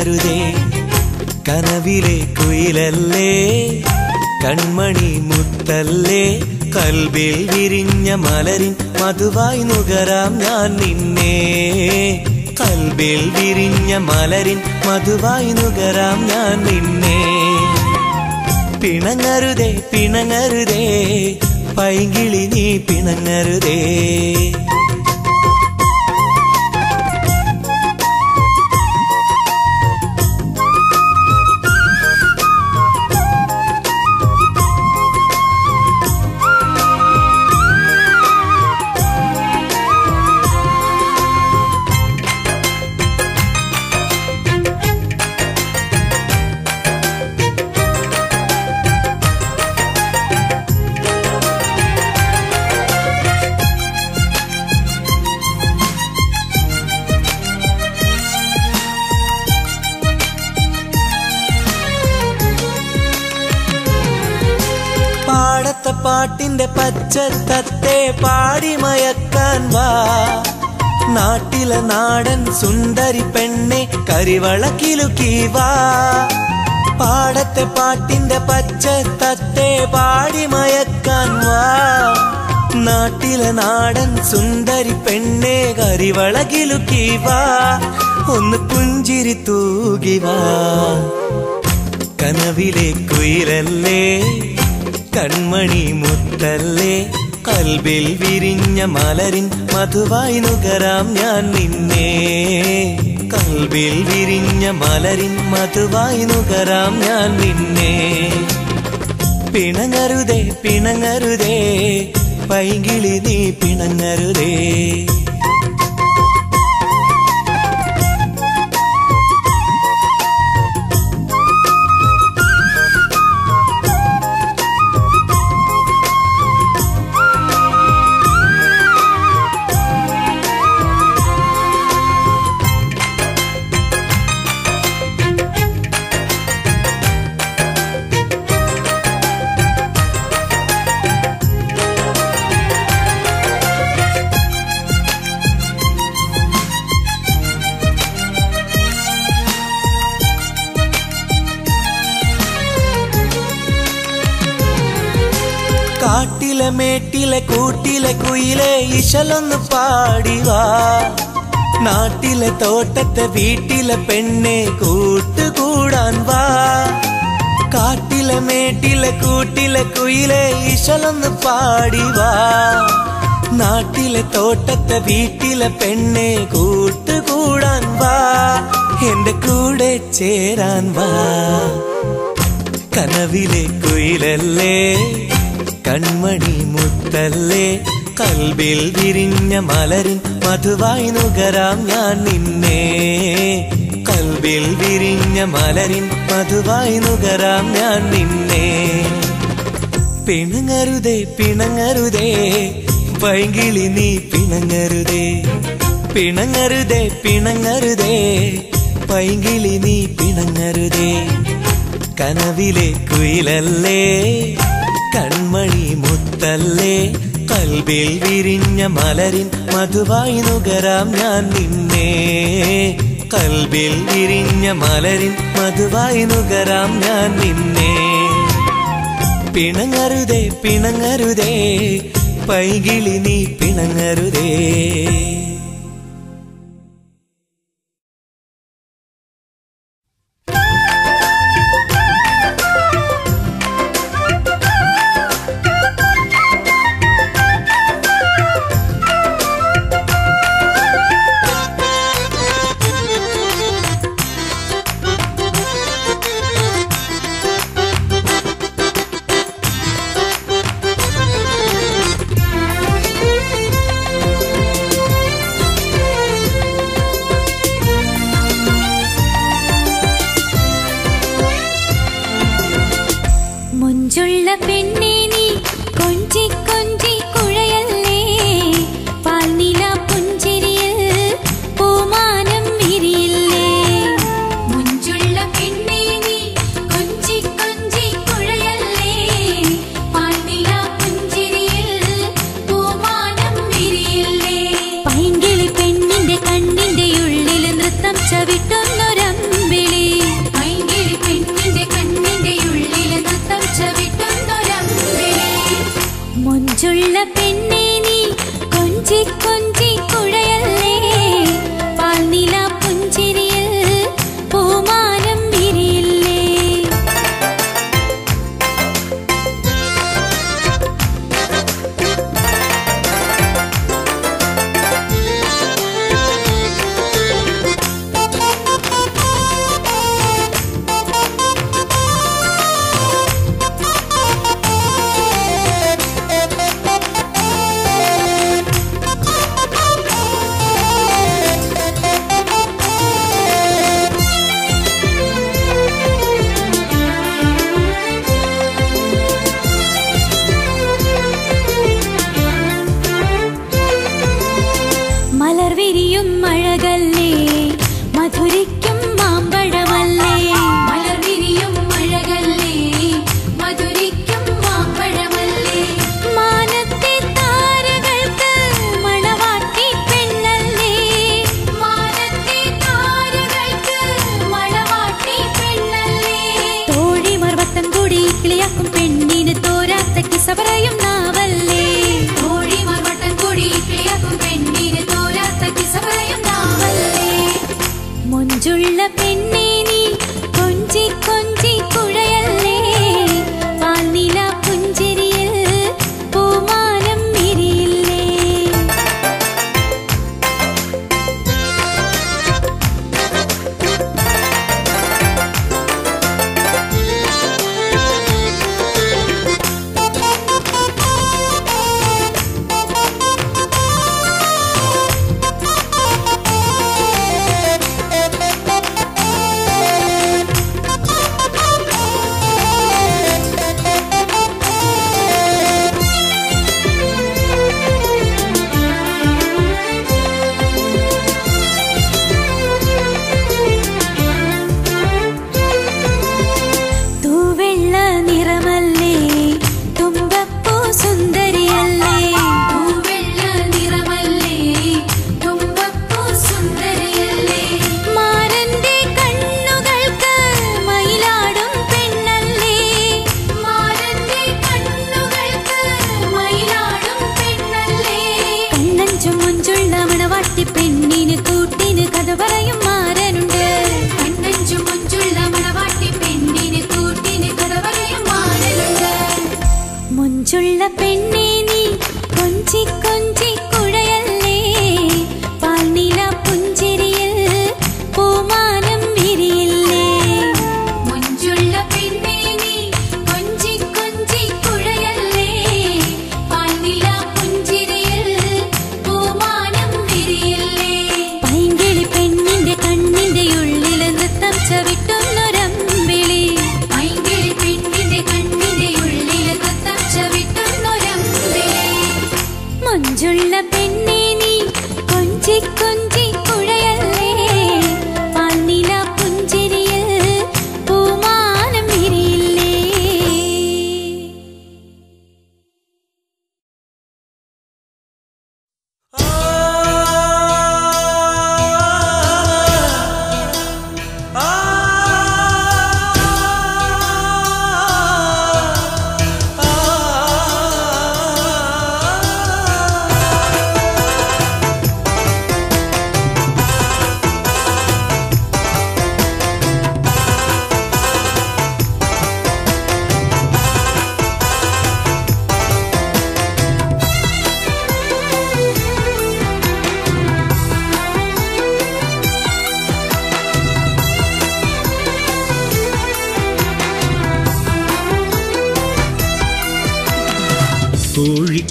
പിണങ്ങരുതേ കനവിലെ കുയിലല്ലേ കൺമണി മുത്തല്ലേ കൽബിൽ വിരിഞ്ഞ മലരിൻ മധുവായി നുകരാം ഞാൻ നിന്നെ കൽബിൽ വിരിഞ്ഞ മലരിൻ മധുവായി നുകരാം ഞാൻ നിന്നെ പിണങ്ങരുതേ പിണങ്ങരുതേ പൈങ്കിളി നീ പിണങ്ങരുതേ കരിവള കിലുക്കി വാ പാടത്തെ പാട്ടിന്റെ പച്ച തത്തെ പാടി മയക്കാൻ വാ. നാട്ടിലെ നാടൻ സുന്ദരി പെണ്ണെ കരിവളകിലുക്കി വാ ഒന്ന് പുഞ്ചിരി തൂകി വാ കനവിലെ കുയിലല്ലേ കൺമണി മുത്തല്ലേ കൽബിൽ വിരിഞ്ഞ മലരിൻ മധുവായി നുകരാം ഞാൻ നിന്നെ. കൽബിൽ വിരിഞ്ഞ മലരിൻ മധുവായി നുകരാം ഞാൻ നിന്നെ. പിണങ്ങരുതേ പിണങ്ങരുതേ പൈകിളി നീ പിണങ്ങരുതേ. കൂട്ടിലെ കുയിലെ ഇശലൊന്ന് പാടിവാ നാട്ടിലെ തോട്ടത്തെ വീട്ടിലെ പെണ്ണെ കൂട്ടുകൂടാൻ വാ. കാട്ടിലെ മേട്ടിലെ കൂട്ടിലെ കുയിലെ ഇശലൊന്ന് പാടിവാ നാട്ടിലെ തോട്ടത്തെ വീട്ടിലെ പെണ്ണെ കൂട്ടുകൂടാൻ വാ. എന്റെ കൂടെ ചേരാൻ വാ. കനവിലെ കുയിലല്ലേ കൺമണി മുത്തല്ലേ കൽബിൽ വിരിഞ്ഞ മലരിൻ മധുവായി നുകരാം ഞാൻ നിന്നെ. കൽബിൽ വിരിഞ്ഞ മലരിൻ മധുവായി നുകരാം ഞാൻ നിന്നെ. പിണങ്ങരുതേ പിണങ്ങരുതേ പൈങ്കിളി നീ പിണങ്ങരുതേ. പിണങ്ങരുതേ പിണങ്ങരുതേ പൈങ്കിളി നീ പിണങ്ങരുതേ. കനവിലെ കുയിലല്ലേ? കൺമണി മുത്തല്ലേ? കൽബിൽ വിരിഞ്ഞ മലരിൻ മധുവായി നുകരാം ഞാൻ നിന്നെ. കൽബിൽ വിരിഞ്ഞ മലരിൻ മധുവായി നുകരാം ഞാൻ നിന്നെ. പിണങ്ങരുതേ പിണങ്ങരുതേ പൈകിളി നീ പിണങ്ങരുതേ.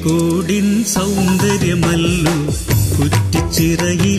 കോഴിക്കോടിൻ സൗന്ദര്യമല്ലു കുറ്റിച്ചിറയിലെ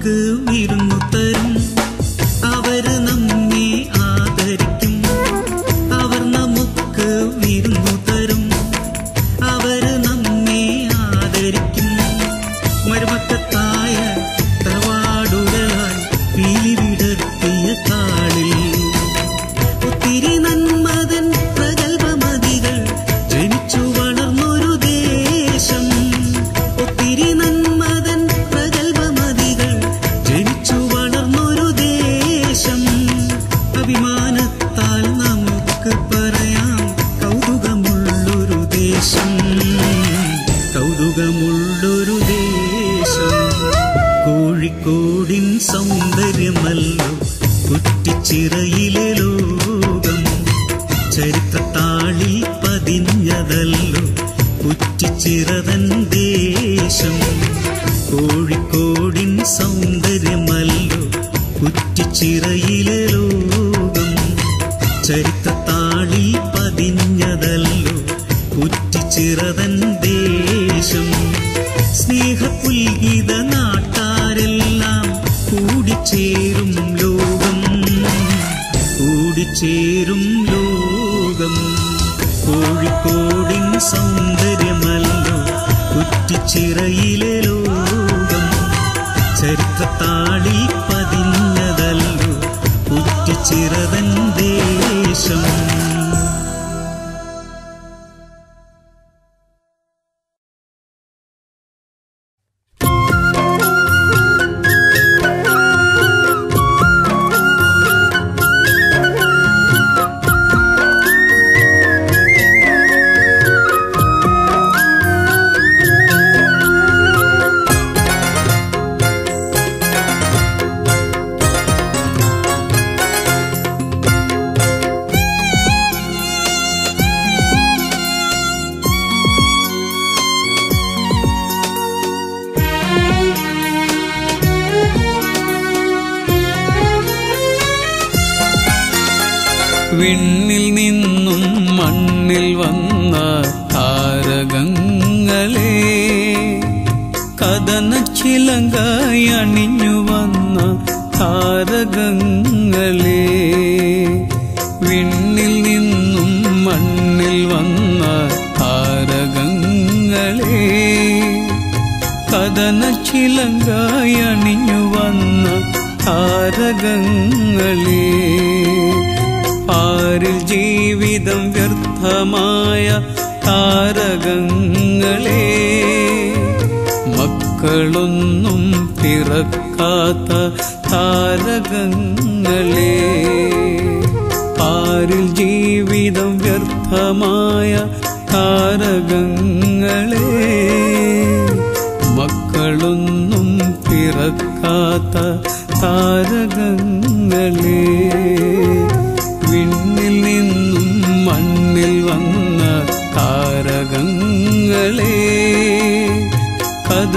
உனக்கு விரும்புத்த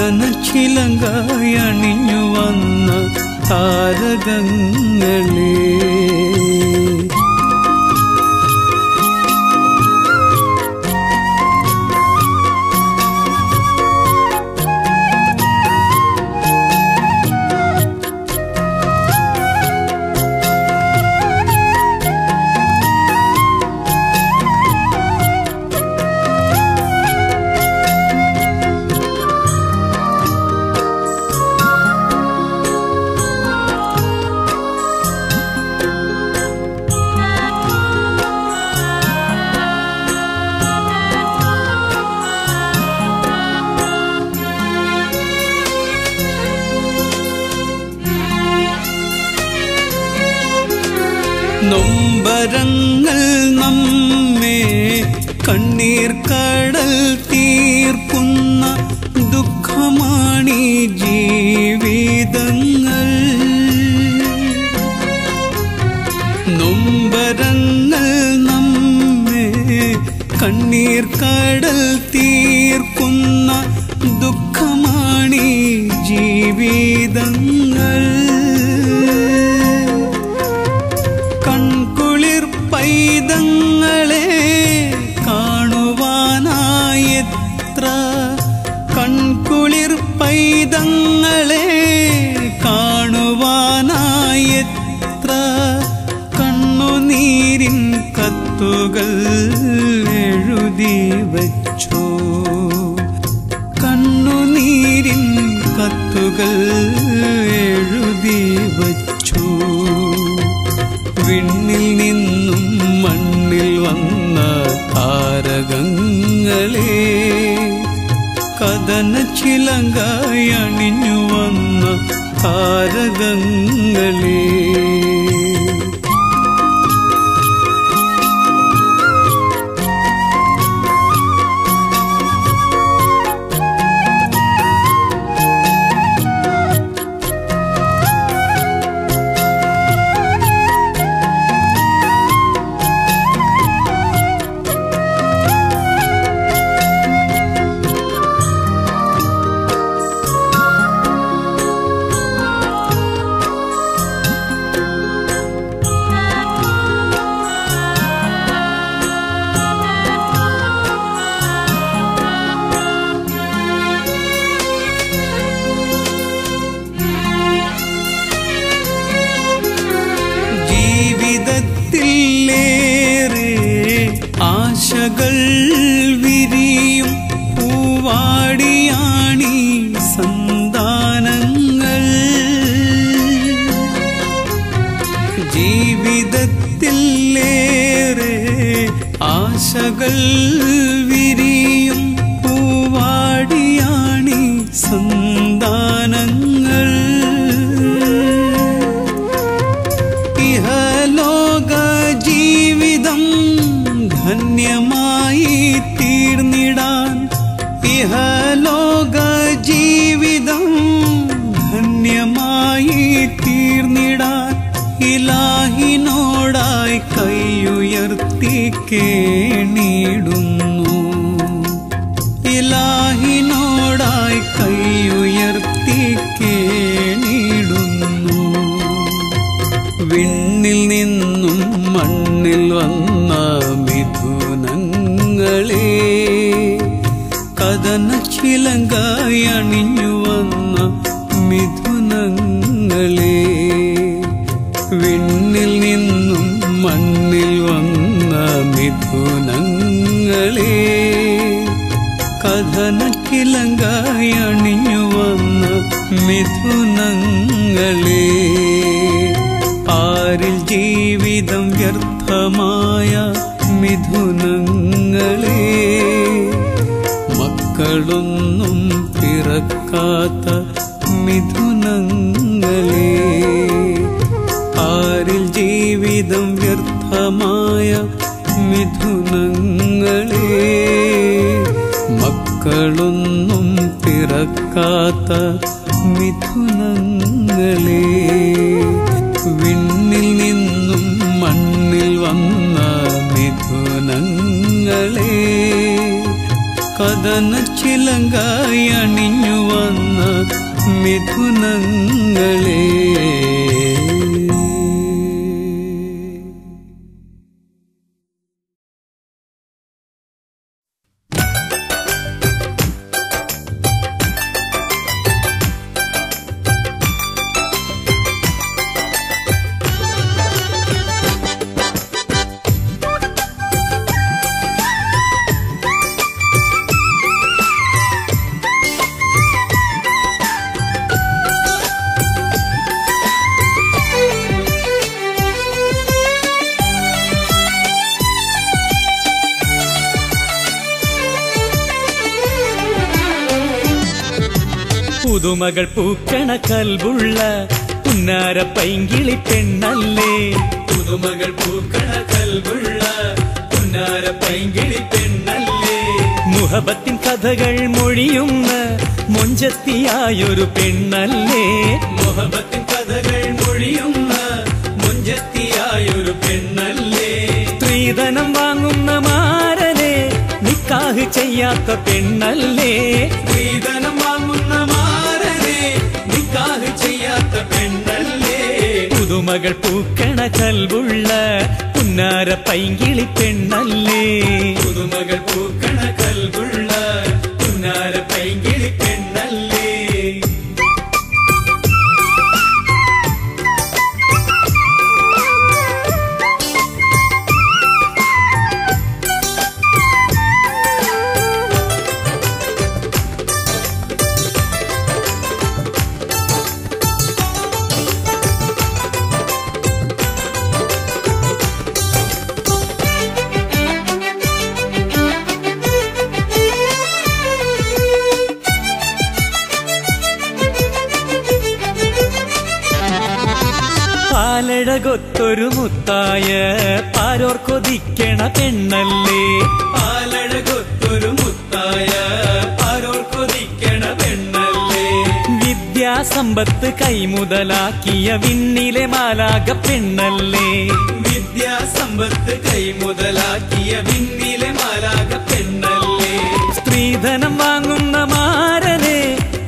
ചന്ദനച്ചിലങ്കായണിഞ്ഞു വന്ന താരകങ്ങളേ. എഴുതി വച്ചു? കണ്ണുനീരിൻ കത്തുകൾ എഴുതി വച്ചു? വിണ്ണിൽ നിന്നും മണ്ണിൽ വന്ന താരകങ്ങളെ കഥന ചിലങ്കായണിഞ്ഞു വന്ന താരകങ്ങളേ ധന്യമായി മിഥുനങ്ങളെ ആരിൽ ജീവിതം വ്യർത്ഥമായ മിഥുനങ്ങളെ. മക്കളൊന്നും പിറക്കാത്ത മിഥുനങ്ങളെ. ആരിൽ ജീവിതം വ്യർത്ഥമായ മിഥുനങ്ങളെ. മക്കളൊന്നും പിറക്കാത്ത മിഥുനങ്ങളെ പുതുമകൾ പൂക്കണ കൽവുള്ള പുന്നാര പൈങ്കിളി പെണ്ണല്ലേ? പുതുമകൾ പൂക്കണ കൽവുള്ള പുന്നാര പൈങ്കിളി പെണ്ണല്ലേ? മുഹബത്തിൻ കഥകൾ മൊഴിയുന്ന മൊഞ്ചത്തിയായൊരു പെണ്ണല്ലേ? മുഹബത്തിൻ കഥകൾ മൊഴിയുന്ന മൊഞ്ചത്തിയായൊരു പെണ്ണല്ലേ? സ്ത്രീധനം വാങ്ങുന്ന മാരനെ നിക്കാഹ് ചെയ്യാത്ത പെണ്ണല്ലേ? സ്ത്രീധനം പുതുമകൾ പൂക്കണ കൽവുള്ള പുന്നാര പൈങ്കിളി പെണ്ണല്ലേ? പുതുമകൾ പൂക്കണ പാലഴകൊത്തൊരു മുത്തായ പാരോർ കൊതിക്കണ പെണ്ണല്ലേ? പാലഴകൊത്തൊരു മുത്തായ പാരോർ കൊതിക്കണ പെണ്ണല്ലേ? വിദ്യാസമ്പത്ത് കൈമുതലാക്കിയ വിണ്ണിലെ മാലാക പെണ്ണല്ലേ? വിദ്യാസമ്പത്ത് കൈമുതലാക്കിയ വിണ്ണിലെ മാലാക പെണ്ണല്ലേ? സ്ത്രീധനം വാങ്ങുന്ന മാരനെ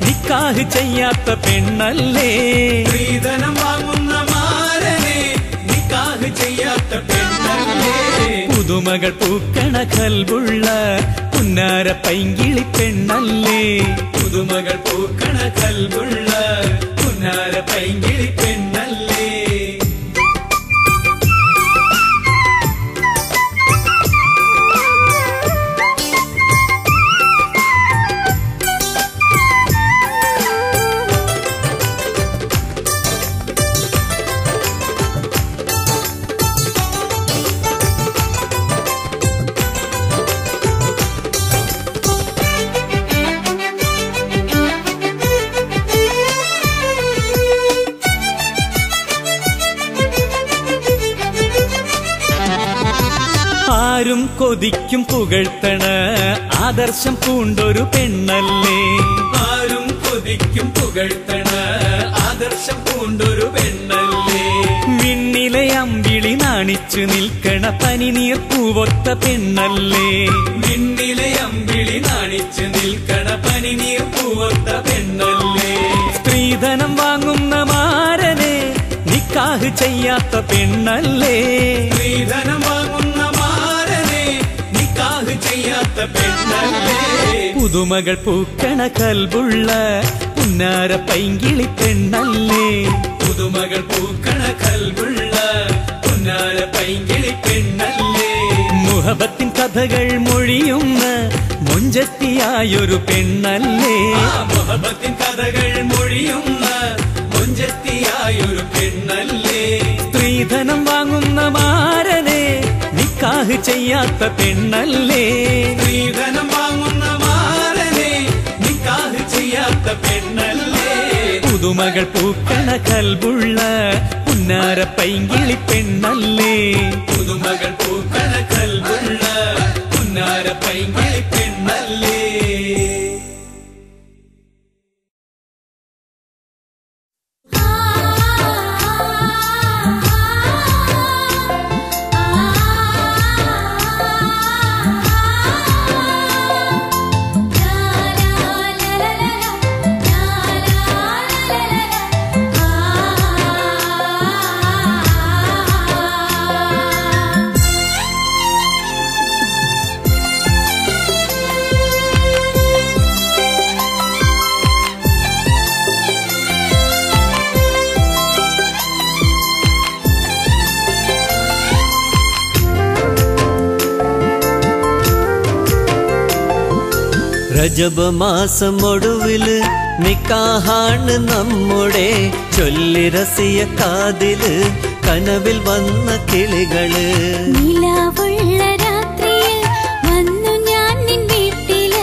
നിക്കാഹ് ചെയ്യാത്ത പെണ്ണല്ലേ? സ്ത്രീധനം വാങ്ങുന്ന നിക്കാഹ് ചെയ്യാത്ത പെണ്ണല്ലേ പുതുമകൾ പൂക്കണ കൽവുള്ള പുന്നാര പൈങ്കിളി പെണ്ണല്ലേ പുതുമകൾ പൂക്കണ കൽവുള്ള പുന്നാര പൈങ്കിളി കൊതിക്കും പുകഴ്ത്തണ. ആദർശം പൂണ്ടൊരു പെണ്ണല്ലേ? ആരും കൊതിക്കും പുകഴ്ത്തണ. ആദർശം പൂണ്ടൊരു പെണ്ണല്ലേ? മിന്നിലെ അമ്പിളി നാണിച്ചു നിൽക്കണ പനിനീർ പൂവൊത്ത പെണ്ണല്ലേ? മിന്നിലെ അമ്പിളി നാണിച്ചു നിൽക്കണ പനിനീർ പൂവൊത്ത പെണ്ണല്ലേ? സ്ത്രീധനം വാങ്ങുന്ന മാരനെ നിക്കാഹ് ചെയ്യാത്ത പെണ്ണല്ലേ? സ്ത്രീധനം ചെയ്യാത്ത പെണ്ണല്ലേ പുതുമകൾ പൂക്കണ കൽബുള്ള പുന്നാര പൈങ്കിളി പെണ്ണല്ലേ പുതുമകൾ പൂക്കണ കൽബുള്ള പുന്നാര പൈങ്കിളി പെണ്ണല്ലേ മുഹബത്തിൻ കഥകൾ മൊഴിയുന്ന മുഞ്ചത്തിയായൊരു പെണ്ണല്ലേ മുഹബത്തിൻ കഥകൾ മൊഴിയുന്ന മുഞ്ചത്തിയായൊരു പെണ്ണല്ലേ സ്ത്രീധനം വാങ്ങുന്ന മാരനെ നിക്കാഹ് ചെയ്യാത്ത പെണ്ണല്ലേ സ്ത്രീധനം വാങ്ങുന്ന മാരനെ നിക്കാഹ് ചെയ്യാത്ത പെണ്ണല്ലേ പുതുമകൾ പൂക്കണ കൽബുള്ള പുന്നാര പൈങ്കിളി പെണ്ണല്ലേ പുതുമകൾ പൂക്കണ കൽബുള്ള പുന്നാര പൈങ്കിളി പെണ്ണല്ലേ രജബ് മാസം ഒടുവിൽ നിക്കാഹാണ് നമ്മുടെ. ചൊല്ലിരസിയ കാതിൽ കനവിൽ വന്ന കിളികൾ. നിലാവുള്ള രാത്രിയിൽ വന്നു ഞാൻ നിൻ വീട്ടിൽ.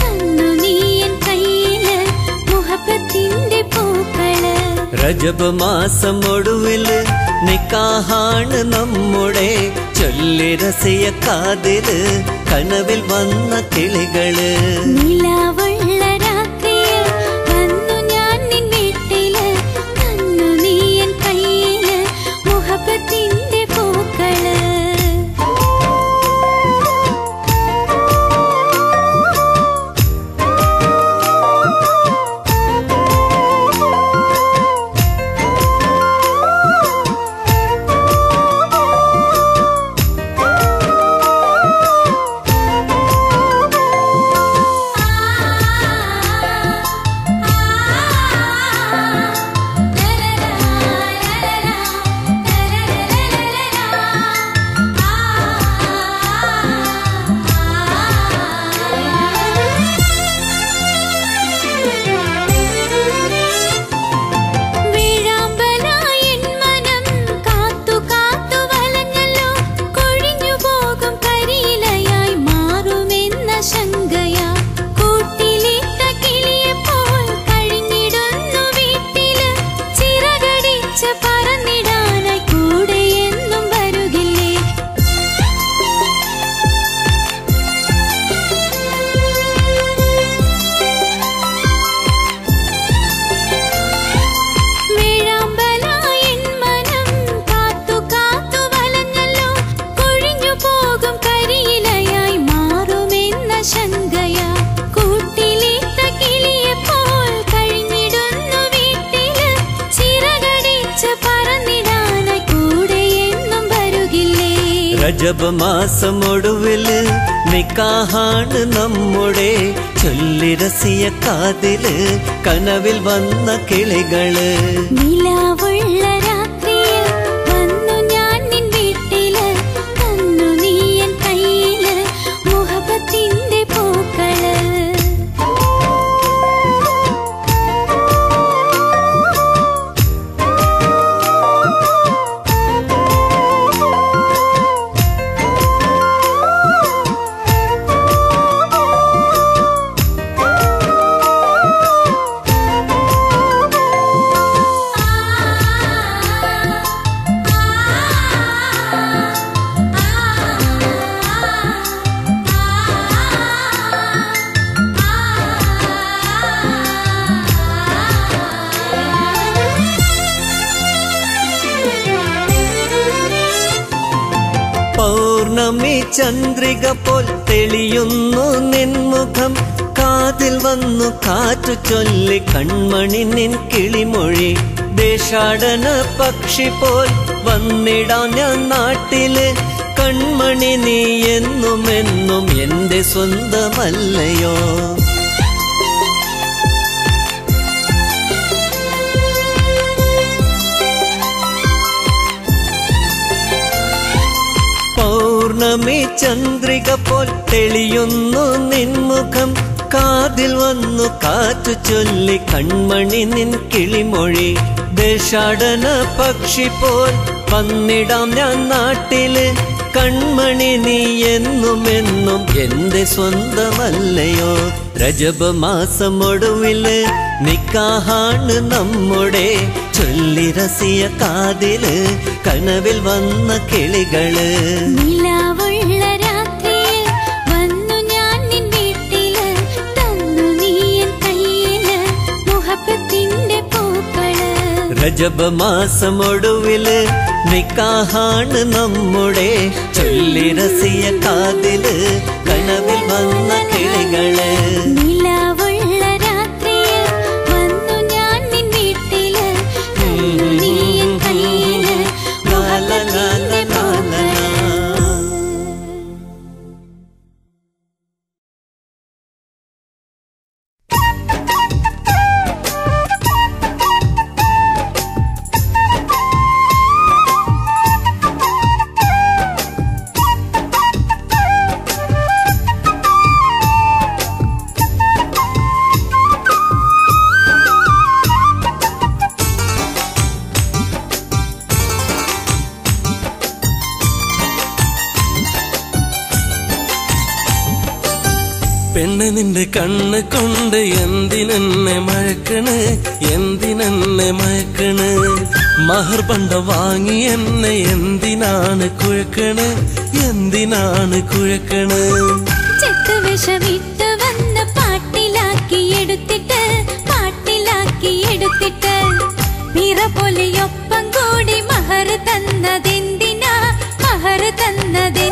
തന്നു നീ എൻ കയ്യിൽ മുഹബത്തിന്റെ പൂക്കൾ. രജബ് മാസം ഒടുവിൽ നിക്കാഹാണ് നമ്മുടെ. ചൊല്ലി രസിയ കാതിൽ കനവിൽ വന്ന കിളികൾ നിലാവുള്ള രജബ് മാസം ഒടുവിൽ നിക്കാഹാണ് നമ്മുടെ. ചൊല്ലി രസിയ കാതിൽ കനവിൽ വന്ന കിളികൾ. നിലാവുള്ള കാറ്റു ചൊല്ലി കൺമണി നിൻ കിളിമൊഴി. ദേശാടന പക്ഷി പോൽ വന്നിടാൻ ഞാൻ നാട്ടിൽ. കൺമണി നീ എന്നും എന്നും എന്റെ സ്വന്തമല്ലയോ. പൗർണമി ചന്ദ്രിക പോൽ തെളിയുന്നു നിൻമുഖം. കാതിൽ വന്നു കാറ്റു ചൊല്ലി കൺമണി നിൻ കിളിമൊഴി. ദേശാടന പക്ഷി പോൽ വന്നിടാം ഞാൻ നാട്ടിൽ. കൺമണി നീ എന്നും എന്നും എന്റെ സ്വന്തമല്ലയോ. രജബ മാസം ഒടുവിൽ നിക്കാഹാണ് നമ്മുടെ. ചൊല്ലി രസിയ കാതിൽ കനവിൽ വന്ന കിളികൾ. നിലാവുള്ള രജബ മാസം ഒടുവിൽ നിക്കാഹാണ് നമ്മുടെ ചൊല്ലി രസിയ കാതിൽ കനവിൽ വന്ന കിളികൾ പെണ്ണ് നിന്റെ കണ്ണ് കൊണ്ട് എന്തിനെന്നെ മഴക്കണ് എന്തിനെന്നെ മയക്കണ്? മഹർ പണ്ട വാങ്ങി എന്നെ എന്തിനാണ് കുഴക്കണ്? എന്തിനാണ് കുഴക്കണ്? ചെത്ത് വിഷമിട്ട് വന്ന് പാട്ടിലാക്കി എടുത്തിട്ട് പാട്ടിലാക്കി എടുത്തിട്ട്. കൂടി മഹർ തന്നതെന്തിനാ? മഹർ തന്നതെന്തിനാ ഹേ,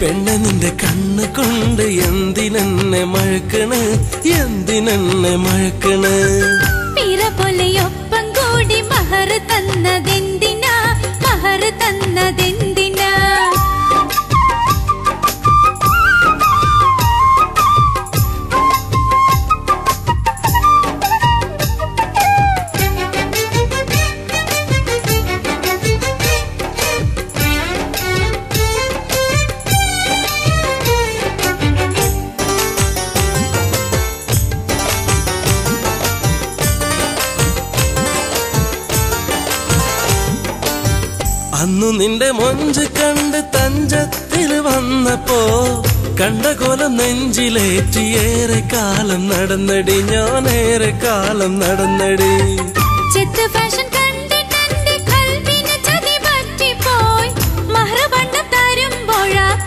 പെണ്ണ് നിന്റെ കണ്ണ് കൊണ്ട് എന്തിനെന്നെ മഴക്കണ്? എന്തിനെന്നെ മഴക്കണ്? പീര പോലെ ഒപ്പം കൂടി മഹർ തന്നതെന്തിനാ? മഹർ തന്നതെന്തിനാ? അന്നു നിന്റെ മൊഞ്ച് കണ്ട് തഞ്ചത്തിൽ വന്നപ്പോ കണ്ട കോലം നെഞ്ചിലേറ്റി ഏറെ കാലം നടന്നടി ഏറെ കാലം നടന്നടി. ചെത്ത് ഫാഷൻ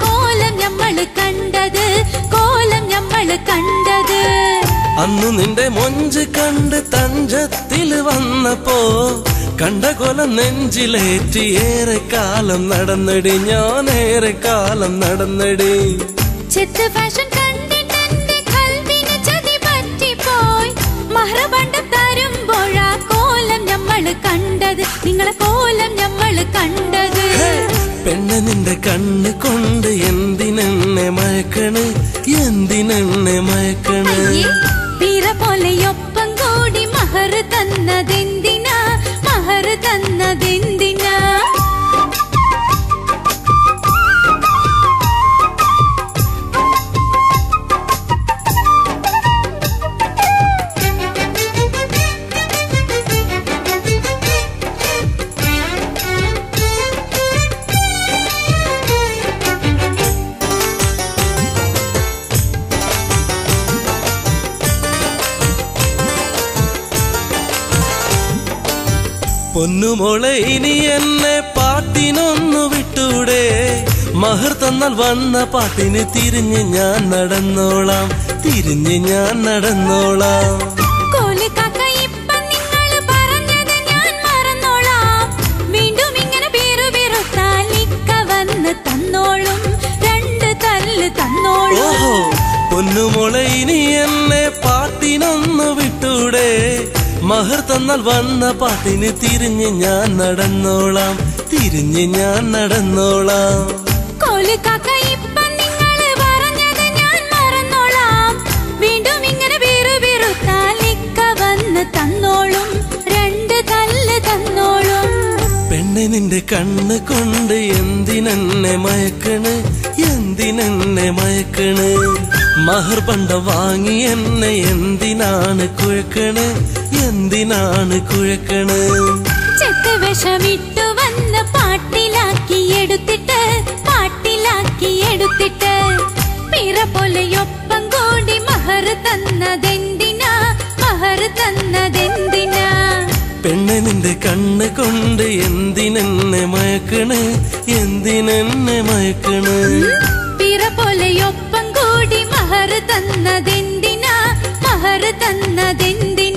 കോലം ഞമ്മൾ കണ്ടത് കോലം ഞമ്മൾ കണ്ടത്. അന്നു നിന്റെ മൊഞ്ച് കണ്ട് തഞ്ചത്തിൽ വന്നപ്പോ കണ്ട കൊലം നെഞ്ചിലേറ്റി ഏറെ കാലം നടന്നടി ഏറെ കാലം നടന്നടി. ചെത്ത് ഫാഷൻ കണ്ടത്. നിങ്ങളെ കോലം കണ്ടത്. പെണ്ണ നിന്റെ കണ്ണ് കൊണ്ട് എന്തിനെന്നെ മയക്കണ്? എന്തിനെന്നെ മയക്കണ്? പോലെ ഒപ്പം പോലെയൊപ്പം കൂടി മഹർ തന്നതെന്തിനാ? മഹർ പൊന്നുമോളെ ഇനി എന്നെ പാട്ടിനൊന്നു വിട്ടൂടെ? മഹർ തന്നാൽ വന്ന പാട്ടിന് തിരിഞ്ഞ് ഞാൻ നടന്നോളാം തിരിഞ്ഞ് ഞാൻ നടന്നോളാം. തന്നോളും രണ്ട് തല്ല് തന്നോളാം. പൊന്നുമോളെ ഇനി എന്നെ മഹർ തന്നാൽ വന്ന പാട്ടിന് തിരിഞ്ഞ് ഞാൻ നടന്നോളാം. തിരിഞ്ഞ് ഞാൻ നടന്നോളാം. തന്നോളും. രണ്ട് തല്ല് തന്നോളും. പെണ്ണെ നിന്റെ കണ്ണ് കൊണ്ട് എന്തിനെന്നെ മയക്കണ്? എന്തിനെന്നെ മയക്കണ്? മഹർ പണ്ട വാങ്ങി എന്നെ എന്തിനാണ് കുഴക്കണ്? എന്തിനാണ് കുഴക്കണ്? ചെത്ത് വിഷമിട്ടു വന്ന് പാട്ടിലാക്കി എടുത്തിട്ട് പാട്ടിലാക്കി എടുത്തിട്ട്. പിറ പോലെയൊപ്പം കൂടി മഹർ തന്നതെന്തിനാ? മഹർ തന്നതെന്തിനാ? പെണ്ണെ നിന്റെ കണ്ണ് കൊണ്ട് എന്തിനെന്നെ മയക്കണ്? എന്തിനെന്നെ മയക്കണ്? പിറ പോലെയൊപ്പം കൂടി മഹർ തന്നതെന്തിനാ? മഹർ തന്നതെന്തിനാ?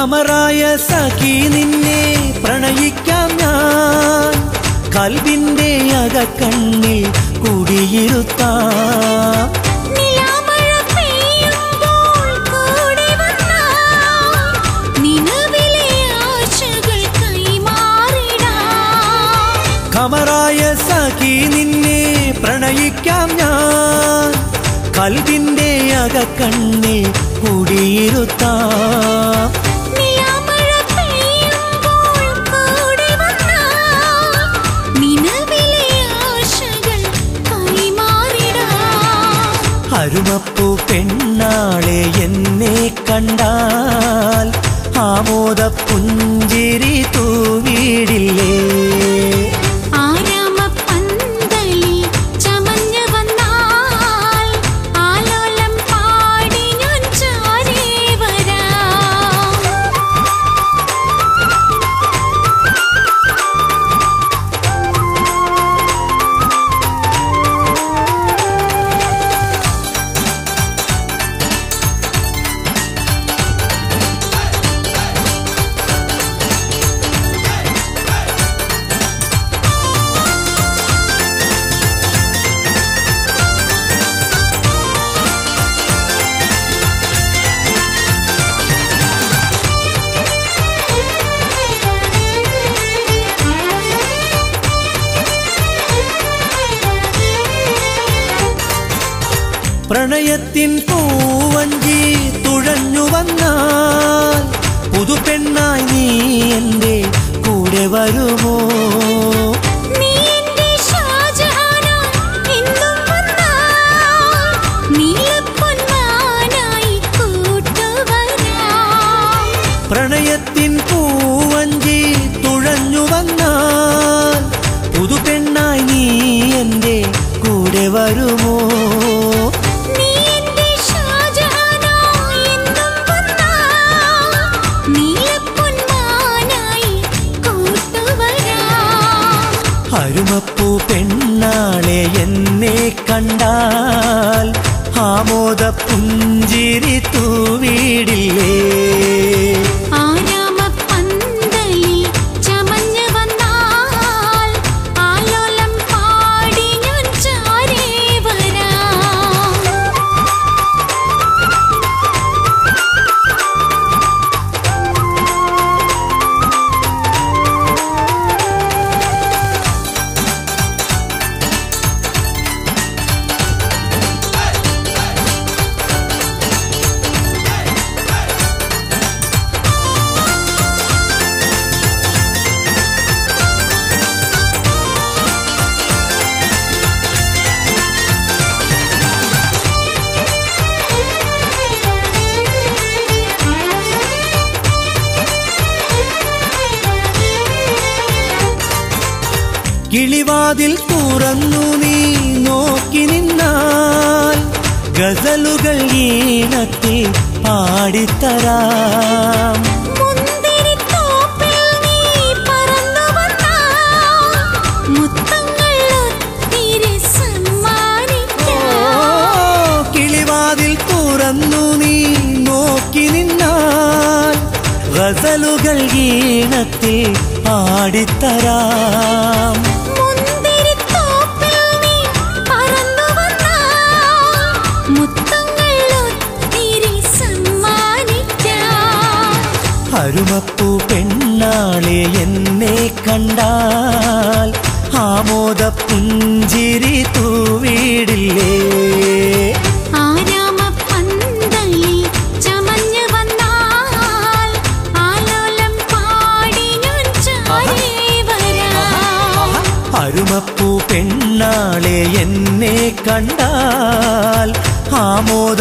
അമറായ സഖി നിന്നെ പ്രണയിക്കാം ഞാൻ. കൽവിന്റെ അകക്കണ്ണിൽ കുടിയിരുത്താം. അമറായ സഖി നിന്നെ പ്രണയിക്കാം ഞാൻ. കൽവിന്റെ അകക്കണ്ണിൽ കുടിയിരുത്താം. നിത്യത്തിൻ പൂവഞ്ചി തുഴഞ്ഞു വന്നാൽ പുതുപെണ്ണായി നീ എന്റെ കൂടെ വരുമോ? കിളിവാതിൽ തുറന്നു നീ നോക്കി നിന്നാൽ ഗസലുകൾ ഈണത്തിൽ പാടിത്തരാം. ഗസലുകൾ ഈണത്തിൽ പാടിത്തരാം. കണ്ടാൽ ആമോദ പുഞ്ചിരി തൂവിടില്ലേ അരുമപ്പൂ പെണ്ണാളെ എന്നെ കണ്ടാൽ ആമോദ